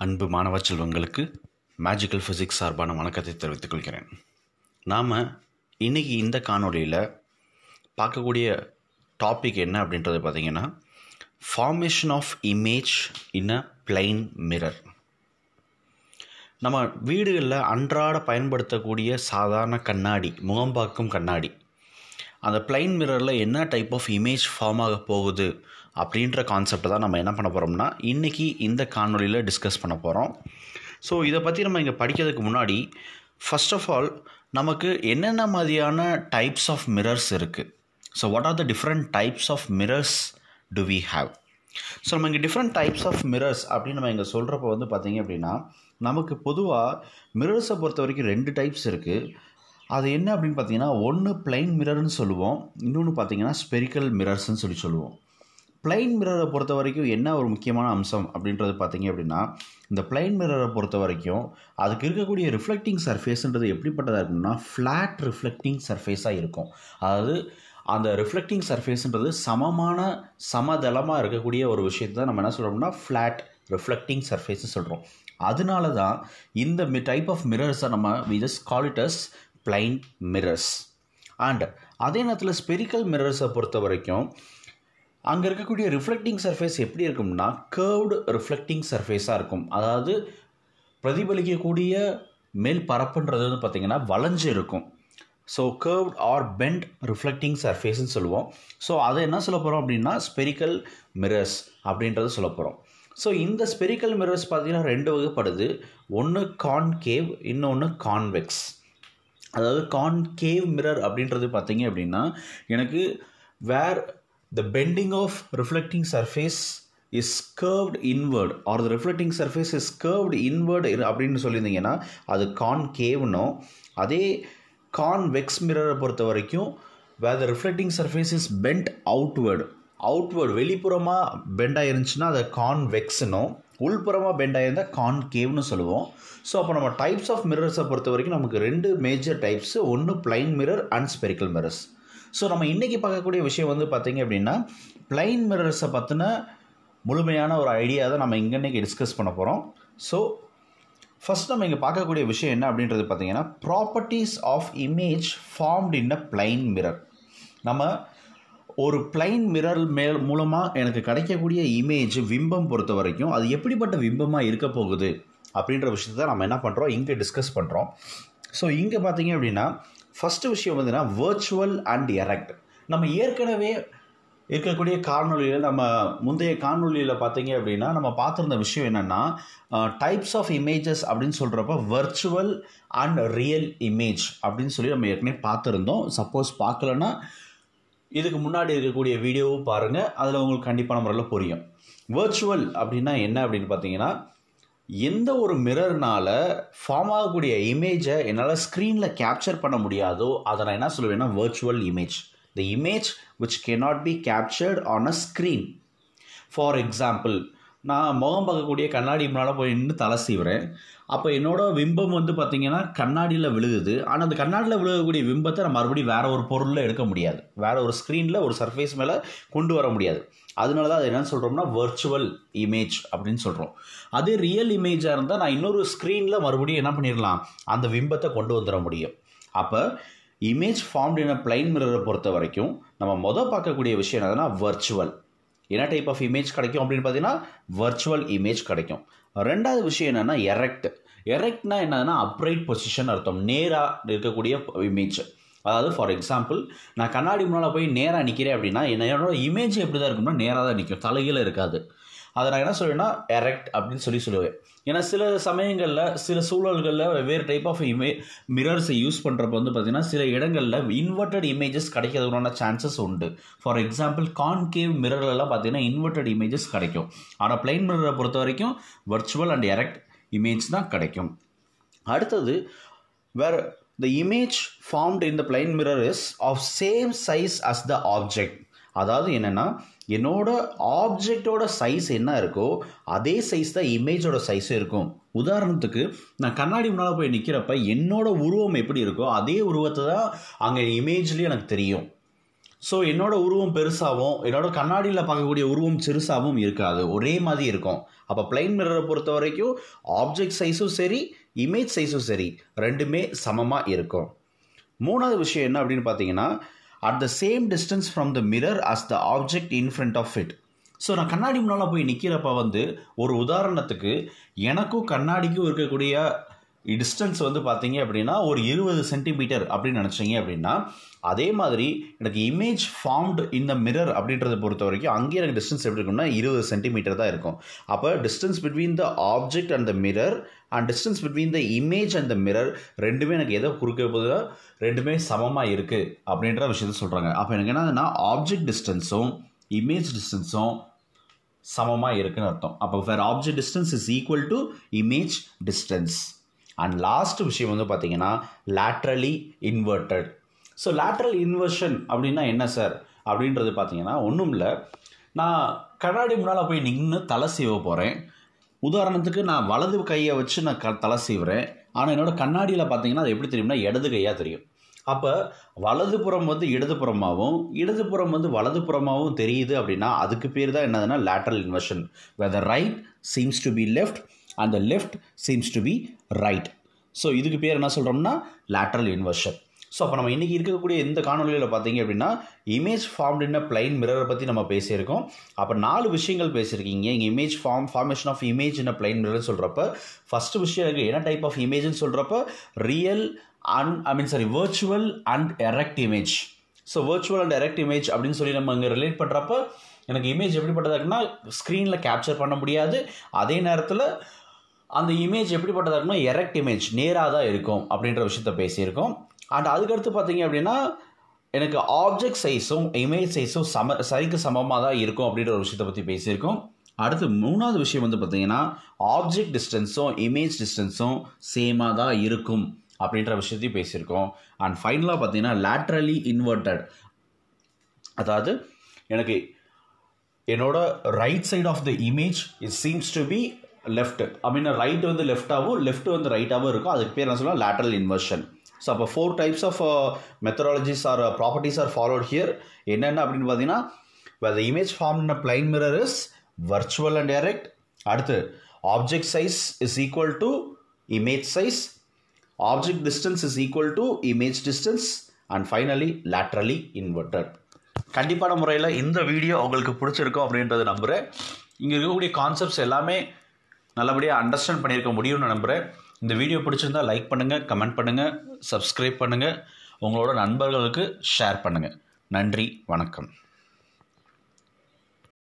அன்பு மாணவ செல்வங்களுக்கு மேஜிக்கல் ஃபிசிக்ஸ் சார்பான வணக்கத்தை தெரிவித்துக் கொள்கிறேன். நாம் இன்றைக்கி இந்த காணொளியில் பார்க்கக்கூடிய டாபிக் என்ன அப்படின்றது பார்த்திங்கன்னா formation of image in a plain mirror நம்ம வீடுகளில் அன்றாட பயன்படுத்தக்கூடிய சாதாரண கண்ணாடி முகம் பார்க்கும் கண்ணாடி அந்த பிளைன் மிரரில் என்ன டைப் ஆஃப் இமேஜ் ஃபார்ம் ஆக போகுது அப்படின்ற கான்செப்டை தான் நம்ம என்ன பண்ண போகிறோம்னா இன்றைக்கி இந்த காணொலியில் டிஸ்கஸ் பண்ண போகிறோம் ஸோ இதை பற்றி நம்ம இங்கே படிக்கிறதுக்கு முன்னாடி ஃபர்ஸ்ட் ஆஃப் ஆல் நமக்கு என்னென்ன மாதிரியான டைப்ஸ் ஆஃப் மிரர்ஸ் இருக்குது so what are the different types of mirrors do we have so நம்ம இங்கே டிஃப்ரெண்ட் டைப்ஸ் ஆஃப் மிரர்ஸ் அப்படின்னு நம்ம இங்கே சொல்கிறப்ப வந்து பார்த்தீங்க அப்படின்னா நமக்கு பொதுவாக மிரர்ஸை பொறுத்த வரைக்கும் ரெண்டு டைப்ஸ் இருக்குது அது என்ன அப்படின்னு பார்த்தீங்கன்னா ஒன்று பிளைன் மிரர்னு சொல்லுவோம். இன்னொன்று பார்த்தீங்கன்னா ஸ்பெரிக்கல் மிரர்ஸ்னு சொல்லி சொல்லுவோம். பிளைன் மிரரை பொறுத்த வரைக்கும் என்ன ஒரு முக்கியமான அம்சம் அப்படின்றது பார்த்தீங்க அப்படின்னா இந்த பிளைன் மிரரை பொறுத்த வரைக்கும் அதுக்கு இருக்கக்கூடிய ரிஃப்ளெக்டிங் சர்ஃபேஸ்ன்றது எப்படிப்பட்டதாக இருக்கும்னா ஃப்ளாட் ரிஃப்ளெக்டிங் சர்ஃபேஸாக இருக்கும். அதாவது அந்த ரிஃப்ளெக்டிங் சர்ஃபேஸ்ன்றது சமமான சமதளமாக இருக்கக்கூடிய ஒரு விஷயத்தை தான் நம்ம என்ன சொல்கிறோம்னா ஃப்ளாட் ரிஃப்ளெக்டிங் சர்ஃபேஸ்னு சொல்கிறோம் அதனால தான் இந்த மி டைப் ஆஃப் மிரர்ஸை நம்ம we just call it as plain mirrors and அதே நேரத்தில் ஸ்பெரிக்கல் மிரர்ஸை பொறுத்த வரைக்கும் அங்கே இருக்கக்கூடிய ரிஃப்ளெக்டிங் சர்ஃபேஸ் எப்படி இருக்கும்னா கேர்வ்டு ரிஃப்ளெக்டிங் சர்ஃபேஸாக இருக்கும். அதாவது பிரதிபலிக்கக்கூடிய மேல் பரப்புன்றது வந்து பார்த்திங்கன்னா வளைஞ்சு இருக்கும். So curved or bent reflecting சர்ஃபேஸ்ன்னு சொல்லுவோம். ஸோ அதை என்ன சொல்ல போகிறோம் அப்படின்னா ஸ்பெரிக்கல் மிரர்ஸ் அப்படின்றத சொல்ல போகிறோம் ஸோ இந்த ஸ்பெரிக்கல் மிரர்ஸ் பார்த்திங்கன்னா ரெண்டு வகைப்படுது. ஒன்று கான்கேவ் இன்னொன்று கான்வெக்ஸ் அதாவது கான்கேவ் மிரர் அப்படின்றது பார்த்தீங்க அப்படின்னா எனக்கு where the bending of reflecting surface is curved inward or the reflecting surface is curved inward அப்படின்னு சொல்லியிருந்தீங்கன்னா அது கான்கேவ்னோ அதே கான்வெக்ஸ் மிரரை பொறுத்த வரைக்கும் where the reflecting surface is bent outward outward வெளிப்புறமாக பெண்ட் ஆயிருந்துச்சுன்னா அதை கான்வெக்ஸ்னும் உள்புறமாக பெண்ட் ஆயிருந்தால் கான் கேவ்னு சொல்லுவோம். ஸோ அப்போ நம்ம டைப்ஸ் ஆஃப் மிரர்ஸை பொறுத்த வரைக்கும் நமக்கு ரெண்டு மேஜர் டைப்ஸு ஒன்று plain mirror and spherical mirrors so நம்ம இன்றைக்கி பார்க்கக்கூடிய விஷயம் வந்து பார்த்திங்க அப்படின்னா பிளைன் மிரர்ஸை பற்றின முழுமையான ஒரு ஐடியா தான் நம்ம இங்கே இன்றைக்கி டிஸ்கஸ் பண்ண போகிறோம் ஸோ ஃபஸ்ட் நம்ம இங்கே பார்க்கக்கூடிய விஷயம் என்ன அப்படின்றது பார்த்திங்கன்னா properties of image formed in a plain mirror நம்ம ஒரு பிளைன் மிரர் மேல் மூலமாக எனக்கு கிடைக்கக்கூடிய இமேஜ் விம்பம் பொறுத்த வரைக்கும் அது எப்படிப்பட்ட விம்பமாக இருக்க போகுது அப்படின்ற விஷயத்தை நம்ம என்ன பண்ணுறோம் இங்கே டிஸ்கஸ் பண்ணுறோம் ஸோ இங்கே பார்த்தீங்க அப்படின்னா ஃபஸ்ட்டு விஷயம் வந்துன்னா வேர்ச்சுவல் அண்ட் எரக்ட் நம்ம ஏற்கனவே இருக்கக்கூடிய காணொலியில் நம்ம முந்தைய காணொலியில் பார்த்தீங்க அப்படின்னா நம்ம பார்த்துருந்த விஷயம் என்னென்னா டைப்ஸ் ஆஃப் இமேஜஸ் அப்படின்னு சொல்கிறப்ப வர்ச்சுவல் அண்ட் ரியல் இமேஜ் அப்படின்னு சொல்லி நம்ம ஏற்கனவே பார்த்துருந்தோம். சப்போஸ் பார்க்கலன்னா இதுக்கு முன்னாடி இருக்கக்கூடிய வீடியோவும் பாருங்கள் அதில் உங்களுக்கு கண்டிப்பான முறையில் புரியும். வேர்ச்சுவல் அப்படின்னா என்ன அப்படின்னு பார்த்தீங்கன்னா எந்த ஒரு மிரர்னால் ஃபார்ம் ஆகக்கூடிய இமேஜை என்னால் ஸ்க்ரீனில் கேப்சர் பண்ண முடியாதோ அதை நான் என்ன சொல்லுவேன்னா virtual image the image which cannot be captured on a screen for example நான் முகம் பார்க்கக்கூடிய கண்ணாடி முன்னால் போய் நின்று தலை சீவுறேன். அப்போ என்னோடய விம்பம் வந்து பார்த்திங்கன்னா கண்ணாடியில் விழுகுது. ஆனால் அந்த கண்ணாடியில் விழுகக்கூடிய விம்பத்தை நான் மறுபடியும் வேறு ஒரு பொருளில் எடுக்க முடியாது. வேறு ஒரு ஸ்க்ரீனில் ஒரு சர்ஃபேஸ் மேலே கொண்டு வர முடியாது. அதனால தான் அது என்னென்னு சொல்கிறோம்னா வர்ச்சுவல் இமேஜ் அப்படின்னு சொல்கிறோம் அதே ரியல் இமேஜாக இருந்தால் நான் இன்னொரு ஸ்க்ரீனில் மறுபடியும் என்ன பண்ணிடலாம் அந்த விம்பத்தை கொண்டு வந்துட முடியும். அப்போ image formed in a plain மிரரை பொறுத்த வரைக்கும் நம்ம மொதல் பார்க்கக்கூடிய விஷயம் என்னதுன்னா வர்ச்சுவல் என்ன டைப் ஆஃப் இமேஜ் கிடைக்கும் அப்படின்னு பார்த்தீங்கன்னா வர்ச்சுவல் இமேஜ் கிடைக்கும். ரெண்டாவது விஷயம் என்னென்னா எரெக்ட் எரெக்ட்னா என்னதுன்னா அப்ரைட் பொசிஷன் அர்த்தம். நேராக இருக்கக்கூடிய இமேஜ் அதாவது ஃபார் எக்ஸாம்பிள் நான் கண்ணாடி முன்னால் போய் நேராக நிற்கிறேன் அப்படின்னா என்னோட இமேஜ் எப்படி தான் இருக்கும்னா நேராக தான் நிற்கும் தலைகீழ இருக்காது. அதை நான் என்ன சொல்லுவேன்னா எரெக்ட் அப்படின்னு சொல்லி சொல்லுவேன். ஏன்னா சில சமயங்களில் சில சூழல்களில் வெவ்வேறு டைப் ஆஃப் இமே மிரர்ஸை யூஸ் பண்ணுறப்ப வந்து பார்த்திங்கன்னா சில இடங்களில் இன்வெர்டட் இமேஜஸ் கிடைக்கிறதுக்கான சான்சஸ் உண்டு. ஃபார் எக்ஸாம்பிள் கான்கேவ் மிரர்லலாம் பார்த்திங்கன்னா இன்வெர்டட் இமேஜஸ் கிடைக்கும். ஆனால் பிளைன் மிரரை பொறுத்த வரைக்கும் வர்ச்சுவல் அண்ட் எரெக்ட் இமேஜ் தான் கிடைக்கும். அடுத்தது வேறு the image formed in the plain mirror is of same size as the object அதாவது என்னென்னா என்னோட ஆப்ஜெக்டோட சைஸ் என்ன இருக்கோ அதே சைஸ் தான் இமேஜோட சைஸும் இருக்கும். உதாரணத்துக்கு நான் கண்ணாடி முன்னால் போய் நிற்கிறப்ப என்னோட உருவம் எப்படி இருக்கோ அதே உருவத்தை தான் அங்கே இமேஜ்லேயும் எனக்கு தெரியும். ஸோ என்னோட உருவம் பெருசாகவும் என்னோட கண்ணாடியில் பார்க்கக்கூடிய உருவம் சிறுசாகவும் இருக்காது. ஒரே மாதிரி இருக்கும். அப்போ பிளைன் மிரரை பொறுத்த வரைக்கும் ஆப்ஜெக்ட் சைஸும் சரி இமேஜ் சைஸும் சரி ரெண்டுமே சமமாக இருக்கும். மூணாவது விஷயம் என்ன அப்படின்னு பார்த்தீங்கன்னா at the same distance from the mirror as the object in front of it so நான் கண்ணாடி முன்னால் போய் நிற்கிறப்ப வந்து ஒரு உதாரணத்துக்கு எனக்கும் கண்ணாடிக்கும் இருக்கக்கூடிய டிஸ்டன்ஸ் வந்து பார்த்தீங்க அப்படின்னா ஒரு இருபது சென்டிமீட்டர் அப்படின்னு நினச்சிங்க அப்படின்னா அதே மாதிரி எனக்கு இமேஜ் ஃபார்ம்டு இந்த மிரர் அப்படின்றத பொறுத்த வரைக்கும் அங்கேயே எனக்கு டிஸ்டன்ஸ் எப்படி இருக்கும்னா இருபது சென்டிமீட்டர் தான் இருக்கும். அப்போ distance between the object and the mirror and distance between the image and the mirror ரெண்டுமே எனக்கு எதை குறுக்க போதுனா ரெண்டுமே சமமாக இருக்குது அப்படின்ற விஷயத்த சொல்கிறாங்க அப்போ எனக்கு என்னதுன்னா ஆப்ஜெக்ட் டிஸ்டன்ஸும் இமேஜ் டிஸ்டன்ஸும் சமமாக இருக்குன்னு அர்த்தம். அப்போ where object distance is equal to image distance and last விஷயம் வந்து பார்த்தீங்கன்னா laterally inverted so lateral inversion அப்படின்னா என்ன சார் அப்படின்றது பார்த்தீங்கன்னா ஒன்றும் இல்லை. நான் கண்ணாடி முன்னால் போய் நின்று தலை சீவ போகிறேன் உதாரணத்துக்கு நான் வலது கையை வச்சு நான் க தலை சீவுறேன். ஆனால் என்னோடய கண்ணாடியில் பார்த்தீங்கன்னா அது எப்படி தெரியும்னா இடது கையாக தெரியும். அப்போ வலதுபுறம் வந்து இடதுபுறமாகவும் இடதுபுறம் வந்து வலதுபுறமாகவும் தெரியுது அப்படின்னா அதுக்கு பேர் தான் என்னதுன்னா lateral inversion whether right seems to be left அந்த left seems to be right so இதுக்கு பேர் என்ன சொல்கிறோம்னா லேட்ரல் இன்வர்ஷன் ஸோ அப்போ நம்ம இன்றைக்கி இருக்கக்கூடிய இந்த காணொலியில் பார்த்தீங்க அப்படின்னா இமேஜ் ஃபார்ம்டு இன் பிளைன் மிரரை பற்றி நம்ம பேசியிருக்கோம். அப்போ நாலு விஷயங்கள் பேசியிருக்கீங்க. இங்கே image form formation of image in a plain மிரர்னு சொல்கிறப்ப ஃபஸ்ட்டு விஷயம் இருக்குது என்ன டைப் ஆஃப் இமேஜ்னு சொல்கிறப்ப real and I mean sorry virtual and erect image so virtual and erect image அப்படின்னு சொல்லி நம்ம இங்கே ரிலேட் பண்ணுறப்ப எனக்கு இமேஜ் எப்படிப்பட்டதாக்குன்னா ஸ்க்ரீனில் கேப்சர் பண்ண முடியாது. அதே நேரத்தில் அந்த இமேஜ் எப்படிப்பட்டதாக இருக்கும்னா எரெக்ட் இமேஜ் நேராக தான் இருக்கும் அப்படின்ற விஷயத்த பேசியிருக்கோம். அண்ட் அதுக்கடுத்து பார்த்தீங்க அப்படின்னா எனக்கு ஆப்ஜெக்ட் சைஸும் இமேஜ் சைஸும் சம சரிக்கு சமமாக தான் இருக்கும் அப்படின்ற ஒரு விஷயத்தை பற்றி பேசியிருக்கோம். அடுத்து மூணாவது விஷயம் வந்து பார்த்தீங்கன்னா ஆப்ஜெக்ட் டிஸ்டன்ஸும் இமேஜ் டிஸ்டன்ஸும் சேமாக தான் இருக்கும் அப்படின்ற விஷயத்தையும் பேசியிருக்கோம். அண்ட் ஃபைனலாக பார்த்தீங்கன்னா லேட்ரலி இன்வெர்ட்டட் அதாவது எனக்கு என்னோட right side of the image it seems to be left I mean right வந்து லெஃப்டாகவும் லெஃப்ட் வந்து ரைட்டாகவும் இருக்கும் அதுக்கு பேர் என்ன சொல்லலாம் லேட்ரல் இன்வர்ஷன் ஸோ அப்போ four types of methodologies or properties or followed here என்னென்ன அப்படின்னு பார்த்தீங்கன்னா the image form in plain mirror is virtual and direct அடுத்து object size is equal to image size object distance is equal to image distance and finally laterally inverted கண்டிப்பான முறையில் இந்த video உங்களுக்கு பிடிச்சிருக்கும் அப்படின்றத நம்புகிறேன் இங்கே இருக்கக்கூடிய கான்செப்ட்ஸ் எல்லாமே நல்லபடியாக அண்டர்ஸ்டாண்ட் பண்ணியிருக்க முடியும்னு நம்புகிறேன் இந்த வீடியோ பிடிச்சிருந்தா லைக் பண்ணுங்கள் கமெண்ட் பண்ணுங்கள் சப்ஸ்கிரைப் பண்ணுங்கள் உங்களோட நண்பர்களுக்கு ஷேர் பண்ணுங்கள் நன்றி வணக்கம்.